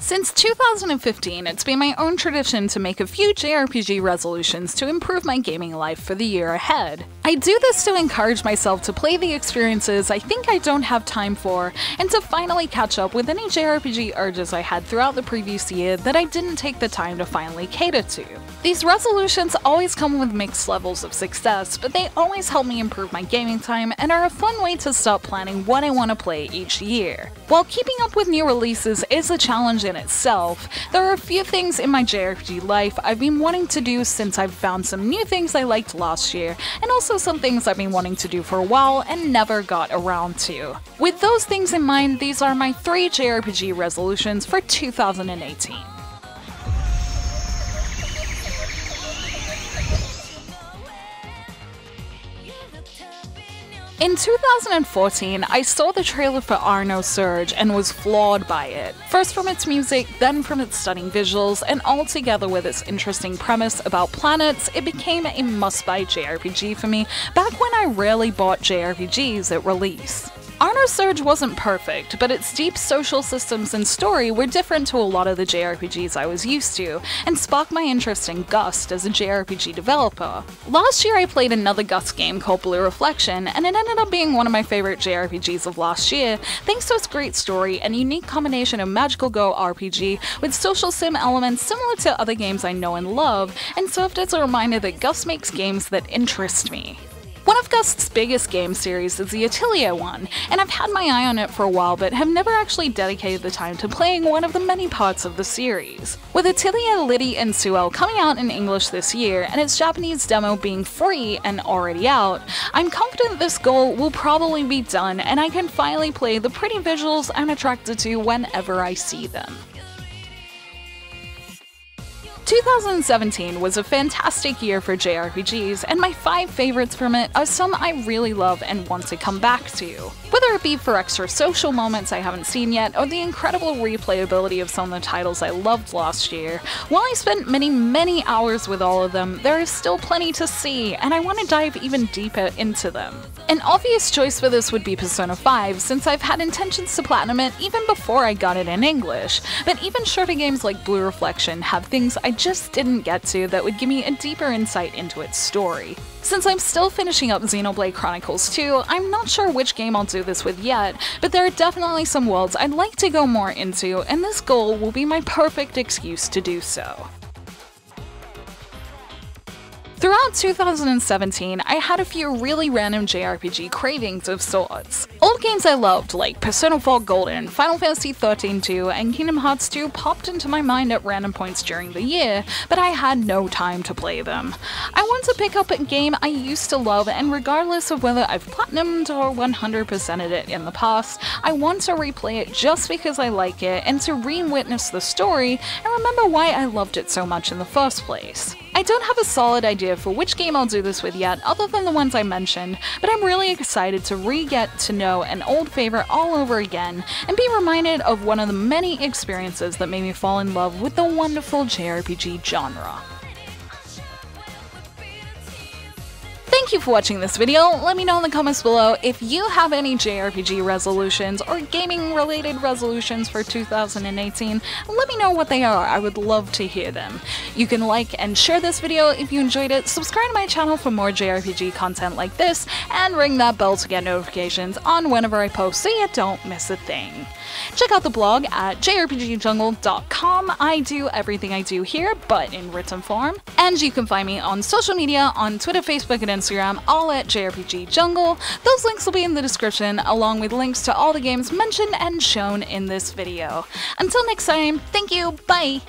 Since 2015, it's been my own tradition to make a few JRPG resolutions to improve my gaming life for the year ahead. I do this to encourage myself to play the experiences I think I don't have time for, and to finally catch up with any JRPG urges I had throughout the previous year that I didn't take the time to finally cater to. These resolutions always come with mixed levels of success, but they always help me improve my gaming time and are a fun way to start planning what I want to play each year. While keeping up with new releases is a challenge in itself, there are a few things in my JRPG life I've been wanting to do since I've found some new things I liked last year, and also some things I've been wanting to do for a while and never got around to. With those things in mind, these are my three JRPG resolutions for 2018. In 2014, I saw the trailer for Ar nosurge and was floored by it. First from its music, then from its stunning visuals, and all together with its interesting premise about planets, it became a must-buy JRPG for me back when I rarely bought JRPGs at release. Ar nosurge wasn't perfect, but its deep social systems and story were different to a lot of the JRPGs I was used to, and sparked my interest in Gust as a JRPG developer. Last year I played another Gust game called Blue Reflection, and it ended up being one of my favorite JRPGs of last year, thanks to its great story and unique combination of magical girl RPG with social sim elements similar to other games I know and love, and served as a reminder that Gust makes games that interest me. Gust's biggest game series is the Atelier one, and I've had my eye on it for a while but have never actually dedicated the time to playing one of the many parts of the series. With Atelier Lydie and Suelle coming out in English this year and its Japanese demo being free and already out, I'm confident this goal will probably be done and I can finally play the pretty visuals I'm attracted to whenever I see them. 2017 was a fantastic year for JRPGs, and my five favorites from it are some I really love and want to come back to. It be for extra social moments I haven't seen yet, or the incredible replayability of some of the titles I loved last year, while I spent many, many hours with all of them, there is still plenty to see, and I want to dive even deeper into them. An obvious choice for this would be Persona 5, since I've had intentions to platinum it even before I got it in English, but even shorter games like Blue Reflection have things I just didn't get to that would give me a deeper insight into its story. Since I'm still finishing up Xenoblade Chronicles 2, I'm not sure which game I'll do this with yet, but there are definitely some worlds I'd like to go more into, and this goal will be my perfect excuse to do so. Throughout 2017, I had a few really random JRPG cravings of sorts. Old games I loved, like Persona 4 Golden, Final Fantasy XIII 2, and Kingdom Hearts 2 popped into my mind at random points during the year, but I had no time to play them. I want to pick up a game I used to love, and regardless of whether I've platinumed or 100%ed it in the past, I want to replay it just because I like it and to re-witness the story and remember why I loved it so much in the first place. I don't have a solid idea for which game I'll do this with yet, other than the ones I mentioned, but I'm really excited to re-get to know an old favorite all over again, and be reminded of one of the many experiences that made me fall in love with the wonderful JRPG genre. Thank you for watching this video. Let me know in the comments below if you have any JRPG resolutions or gaming related resolutions for 2018. Let me know what they are. I would love to hear them. You can like and share this video if you enjoyed it, subscribe to my channel for more JRPG content like this, and ring that bell to get notifications on whenever I post so you don't miss a thing. Check out the blog at jrpgjungle.com. I do everything I do here, but in written form. And you can find me on social media on Twitter, Facebook, and Instagram, all at JRPG Jungle. Those links will be in the description, along with links to all the games mentioned and shown in this video. Until next time, thank you, bye!